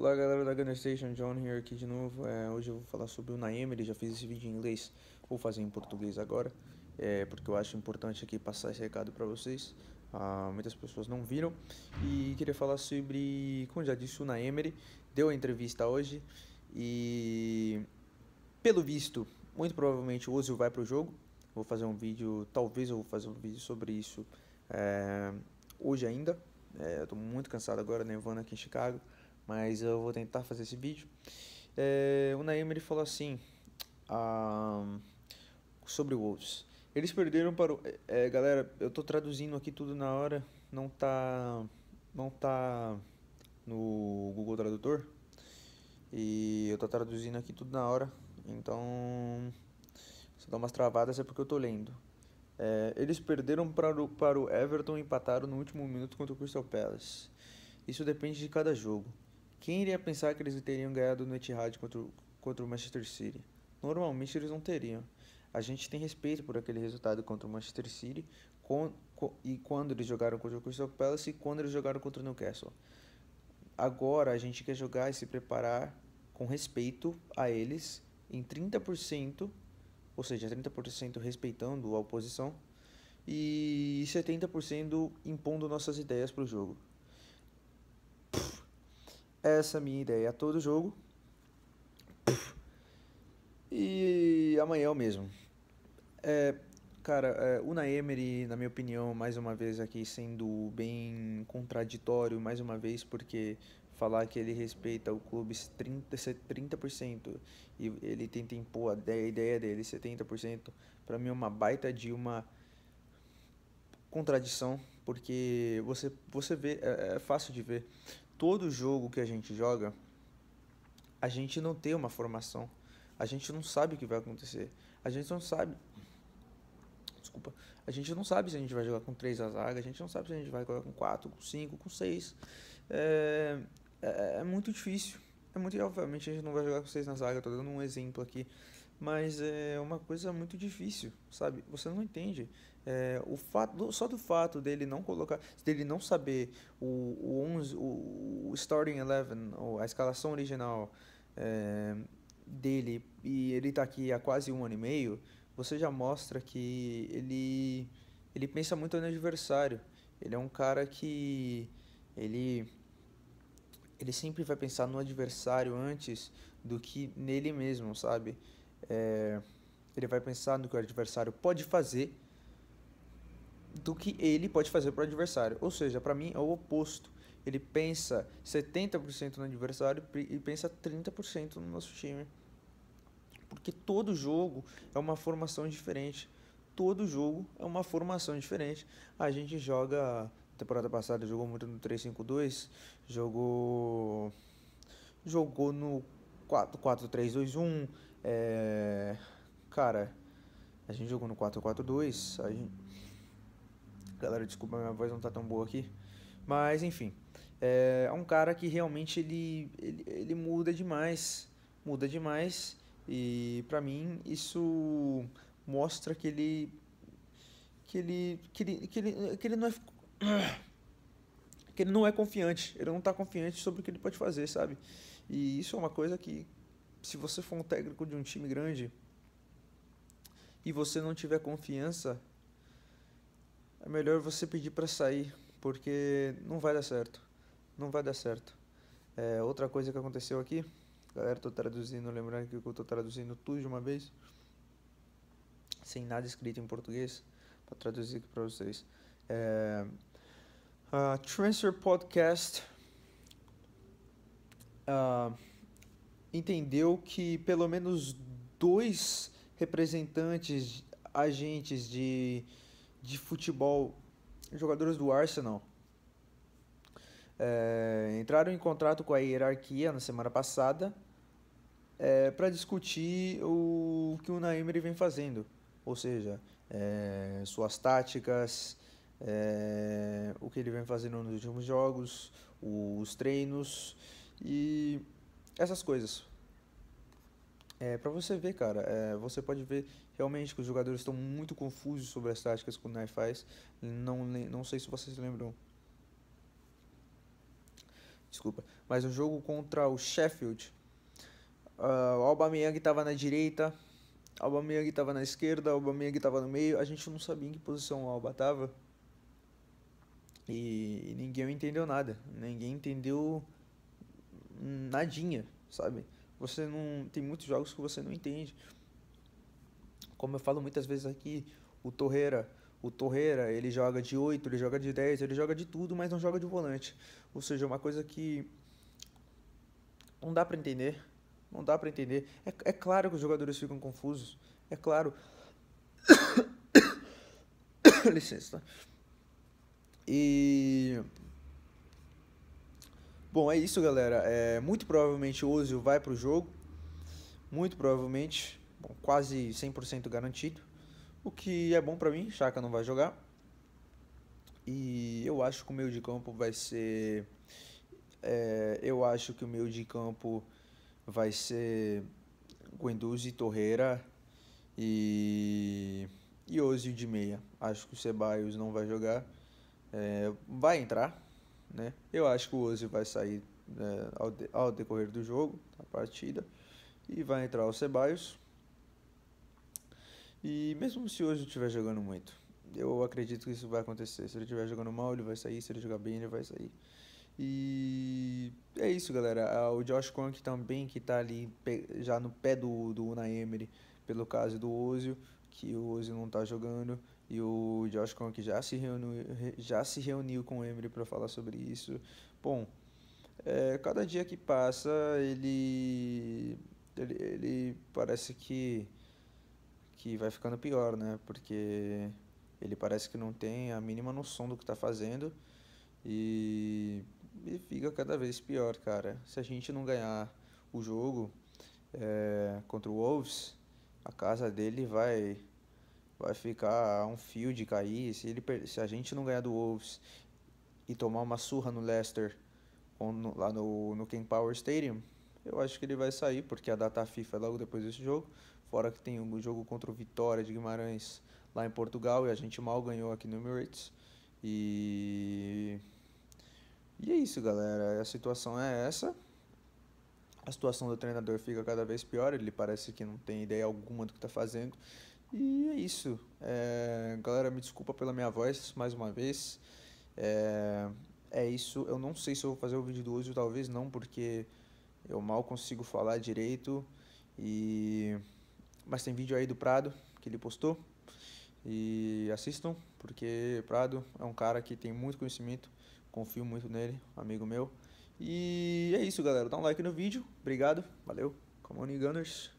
Olá galera da Gunner Station, John here aqui de novo. É, hoje eu vou falar sobre o Naemery, já fiz esse vídeo em inglês, vou fazer em português agora, é, porque eu acho importante aqui passar esse recado para vocês. Ah, muitas pessoas não viram e queria falar sobre, como já disse, o Naemery deu a entrevista hoje e pelo visto, muito provavelmente o Ozil vai para o jogo. Vou fazer um vídeo, talvez eu vou fazer um vídeo sobre isso é, hoje ainda. É, Estou muito cansado agora, nevando aqui em Chicago mas eu vou tentar fazer esse vídeo. É, o Naeem ele falou assim ah, sobre o Wolves. Eles perderam para o. É, galera, eu tô traduzindo aqui tudo na hora, não tá. Não tá no Google Tradutor. E eu tô traduzindo aqui tudo na hora, então. Se dá umas travadas é porque eu tô lendo. É, eles perderam para o, para o Everton e empataram no último minuto contra o Crystal Palace. Isso depende de cada jogo. Quem iria pensar que eles teriam ganhado no Etihad contra, contra o Manchester City? Normalmente eles não teriam. A gente tem respeito por aquele resultado contra o Manchester City com, com, e quando eles jogaram contra o Crystal Palace e quando eles jogaram contra o Newcastle. Agora a gente quer jogar e se preparar com respeito a eles em 30%, ou seja, 30% respeitando a oposição e 70% impondo nossas ideias para o jogo essa minha ideia a todo jogo. E amanhã é o mesmo. É, cara, é, o Naemery, na minha opinião, mais uma vez aqui sendo bem contraditório, mais uma vez, porque falar que ele respeita o clube 30%, 30% e ele tenta impor a ideia dele 70%, para mim é uma baita de uma contradição, porque você, você vê, é, é fácil de ver todo jogo que a gente joga, a gente não tem uma formação. A gente não sabe o que vai acontecer. A gente não sabe. Desculpa. A gente não sabe se a gente vai jogar com três a zaga. A gente não sabe se a gente vai jogar com quatro, com cinco, com seis. É, é, é muito difícil. É muito obviamente a gente não vai jogar com seis na zaga. Estou dando um exemplo aqui mas é uma coisa muito difícil, sabe? Você não entende. É, o fato, só do fato dele não colocar, dele não saber o, o, 11, o, starting eleven, a escalação original é, dele e ele tá aqui há quase um ano e meio, você já mostra que ele ele pensa muito no adversário. Ele é um cara que ele ele sempre vai pensar no adversário antes do que nele mesmo, sabe? É, ele vai pensar no que o adversário pode fazer do que ele pode fazer para o adversário. Ou seja, para mim é o oposto. Ele pensa 70% no adversário e pensa 30% no nosso time. Porque todo jogo é uma formação diferente. Todo jogo é uma formação diferente. A gente joga. Temporada passada jogou muito no 3-5-2, jogou. Jogou no 4-4-3-2-1. É, cara, a gente jogou no 4-4-2. A gente... Galera, desculpa, minha voz não tá tão boa aqui. Mas, enfim. É um cara que realmente ele, ele, ele muda demais. Muda demais. E pra mim isso mostra que ele. Que ele. Que ele, que ele, que ele não é. Que ele não é confiante. Ele não tá confiante sobre o que ele pode fazer, sabe? E isso é uma coisa que, se você for um técnico de um time grande e você não tiver confiança, é melhor você pedir para sair, porque não vai dar certo. Não vai dar certo. É, outra coisa que aconteceu aqui, galera, tô traduzindo, lembrando que eu tô traduzindo tudo de uma vez, sem nada escrito em português, para traduzir aqui para vocês. É, uh, Transfer Podcast uh, entendeu que pelo menos dois representantes, agentes de, de futebol, jogadores do Arsenal, é, entraram em contrato com a hierarquia na semana passada é, para discutir o que o Naemery vem fazendo, ou seja, é, suas táticas, o que ele vem fazendo nos últimos jogos, os treinos e essas coisas. É, para você ver, cara, é, você pode ver realmente que os jogadores estão muito confusos sobre as táticas que o Nai faz. Não, não sei se vocês lembram desculpa, mas um jogo contra o Sheffield. Uh, o Aubameyang estava na direita, o Aubameyang estava na esquerda, o Aubameyang estava no meio. A gente não sabia em que posição o Alba estava. E, e ninguém entendeu nada. Ninguém entendeu nadinha, sabe? Você não tem muitos jogos que você não entende. Como eu falo muitas vezes aqui, o Torreira, o Torreira, ele joga de 8, ele joga de 10, ele joga de tudo, mas não joga de volante. Ou seja, uma coisa que não dá para entender. Não dá para entender. É, é claro que os jogadores ficam confusos. É claro. Licença. Tá? E Bom, é isso, galera. É, muito provavelmente o Ozil vai para o jogo. Muito provavelmente, bom, quase 100% garantido. O que é bom para mim, Chaka não vai jogar. E eu acho que o meio de campo vai ser. É, eu acho que o meio de campo vai ser Guendouzi, Torreira e. E Ozil de meia. Acho que o Ceballos não vai jogar. É, vai entrar, né? Eu acho que o Ozil vai sair é, ao, de, ao, decorrer do jogo, da partida, e vai entrar o Ceballos. E mesmo se hoje estiver jogando muito, eu acredito que isso vai acontecer. Se ele estiver jogando mal, ele vai sair. Se ele jogar bem, ele vai sair. E é isso, galera. Ah, o Josh Kronk também, que está ali já no pé do, do Unai Emery, pelo caso do Ozil, que o Ozil não está jogando. E o Josh Kronk já se reuniu, já se reuniu com o Emery para falar sobre isso. Bom, é, cada dia que passa, ele, ele, ele parece que, que vai ficando pior, né? Porque ele parece que não tem a mínima noção do que está fazendo e, e fica cada vez pior, cara. Se a gente não ganhar o jogo é, contra o Wolves, a casa dele vai vai ficar um fio de cair. Se, ele, se a gente não ganhar do Wolves e tomar uma surra no Leicester no, lá no, no King Power Stadium, eu acho que ele vai sair, porque a data FIFA é logo depois desse jogo. Fora que tem o um jogo contra o Vitória de Guimarães lá em Portugal e a gente mal ganhou aqui no Emirates. E. E é isso, galera. A situação é essa. A situação do treinador fica cada vez pior. Ele parece que não tem ideia alguma do que está fazendo. E é isso. É, galera, me desculpa pela minha voz mais uma vez. É, é isso. Eu não sei se eu vou fazer o vídeo do uso, talvez não, porque eu mal consigo falar direito. E mas tem vídeo aí do Prado que ele postou. E assistam, porque Prado é um cara que tem muito conhecimento, confio muito nele, amigo meu. E é isso, galera. Dá um like no vídeo. Obrigado. Valeu. Come on, Gunners.